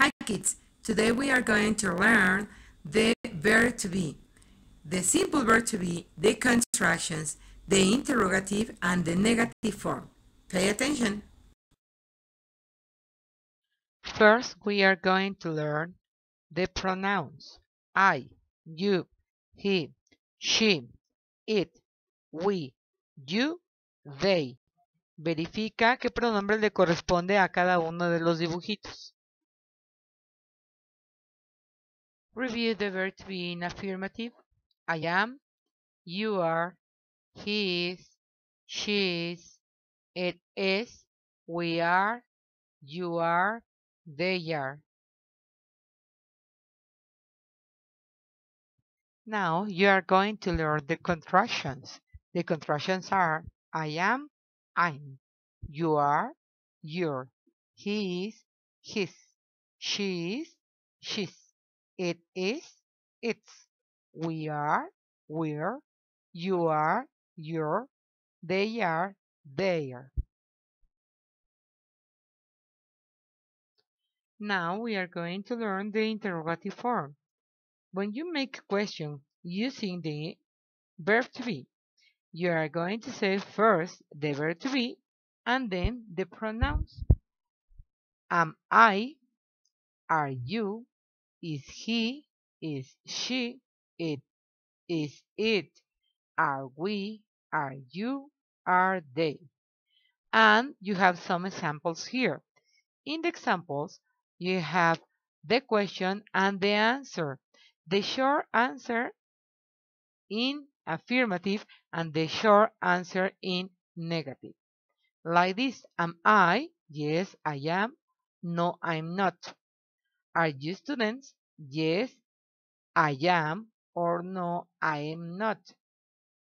Hi kids, today we are going to learn the verb to be, the simple verb to be, the contractions, the interrogative, and the negative form. Pay attention. First, we are going to learn the pronouns I, you, he, she, it, we, you, they. Verifica qué pronombre le corresponde a cada uno de los dibujitos. Review the verb to be in affirmative. I am, you are, he is, she is, it is, we are, you are, they are. Now you are going to learn the contractions. The contractions are I am, I'm, you are, you're, he is, his, she is, she's, it is, it's, we are, we're, you are, you're, they are, they are. Now we are going to learn the interrogative form. When you make a question using the verb to be, you are going to say first the verb to be and then the pronouns. Am I? Are you? Is he? Is she? It is it? Are we? Are you? Are they? And you have some examples here. In the examples, you have the question and the answer. The short answer in affirmative and the short answer in negative. Like this, am I? Yes, I am. No, I'm not. Are you students? Yes, I am. Or no, I am not.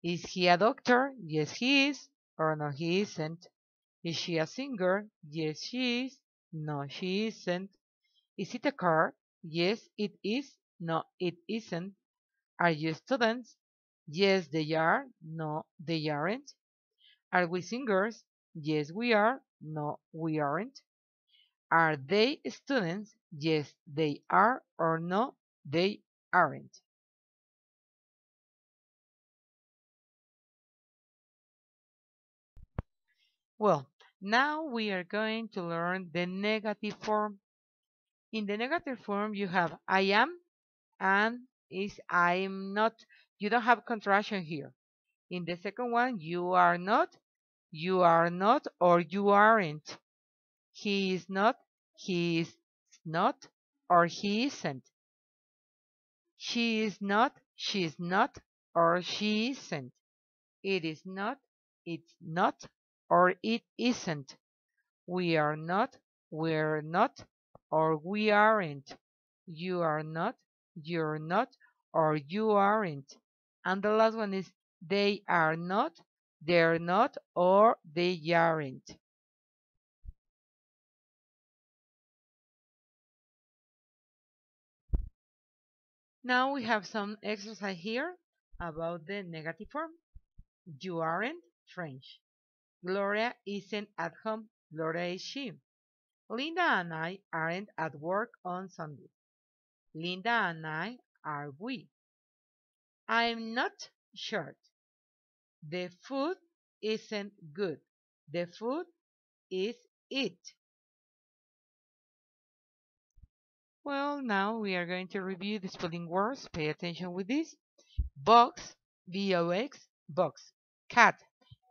Is he a doctor? Yes, he is. Or no, he isn't. Is she a singer? Yes, she is. No, she isn't. Is it a car? Yes, it is. No, it isn't. Are you students? Yes, they are. No, they aren't. Are we singers? Yes, we are. No, we aren't. Are they students? Yes, they are. Or no, they aren't. Well, now we are going to learn the negative form. In the negative form, you have I am and is I am not. You don't have contraction here. In the second one, you are not, you are not, or you aren't. He is not, he is not, or he isn't. She is not, she is not, or she isn't. It is not, it's not, or it isn't. We are not, we're not, or we aren't. You are not, you're not, or you aren't. And the last one is they are not, they're not, or they aren't. Now we have some exercise here about the negative form. You aren't French. Gloria isn't at home. Gloria is she. Linda and I aren't at work on Sunday. Linda and I are we. I'm not short. The food isn't good. The food is it. Well, now we are going to review the spelling words. Pay attention with this. Box, B-O-X, box. Cat,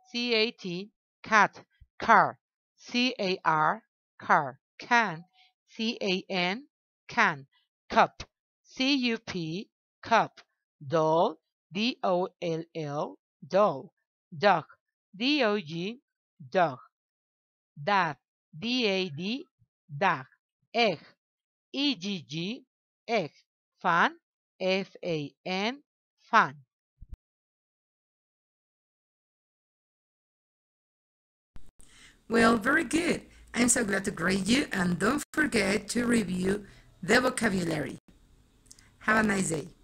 C-A-T, cat. Car, C-A-R, car. Can, C-A-N, can. Cup, C-U-P, cup. Doll, D-O-L-L, doll. Dog, D-O-G, dog. Dad, D-A-D, dog. Egg, E-G-G, egg. Fan, F-A-N, fan. Well, very good. I'm so glad to grade you and don't forget to review the vocabulary. Have a nice day.